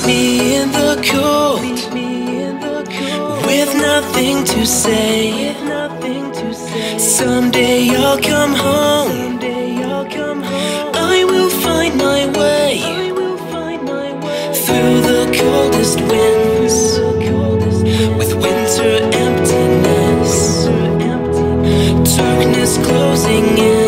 Meet me in the cold with nothing to say. Someday I'll come home. I will find my way through the coldest winds with winter emptiness. Darkness closing in.